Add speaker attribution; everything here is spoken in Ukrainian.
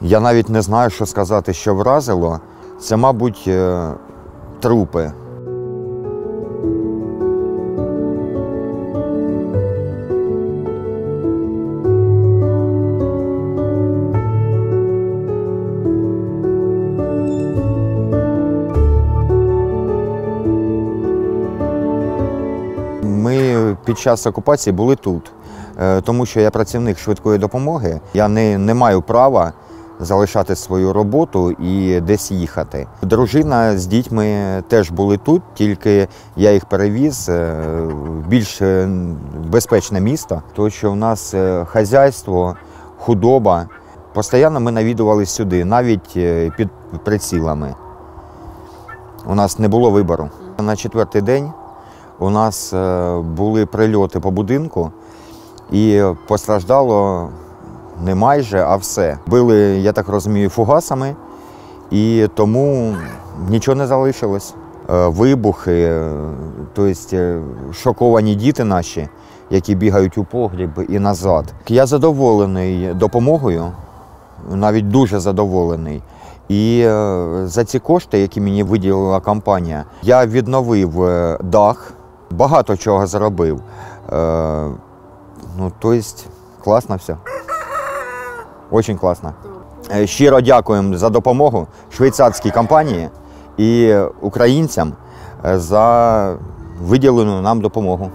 Speaker 1: Я навіть не знаю, що сказати, що вразило. Це, мабуть, е, трупи. Ми під час окупації були тут, е, тому що я працівник швидкої допомоги. Я не, не маю права залишати свою роботу і десь їхати. Дружина з дітьми теж були тут, тільки я їх перевіз е, в більш е, безпечне місто, тому що в нас е, хазяйство, худоба. Постійно ми навідувалися сюди, навіть під прицілами. У нас не було вибору. На четвертий день у нас були прильоти по будинку, і постраждало не майже, а все. Били, я так розумію, фугасами, і тому нічого не залишилось. Е, Вибухи, тобто шоковані діти наші, які бігають у погріб і назад. Я задоволений допомогою, навіть дуже задоволений. І за ці кошти, які мені виділила компанія, я відновив дах, багато чого зробив. Ну, тобто, класно все. Дуже класно. Е, Щиро дякуємо за допомогу швейцарській компанії і українцям е, за виділену нам допомогу.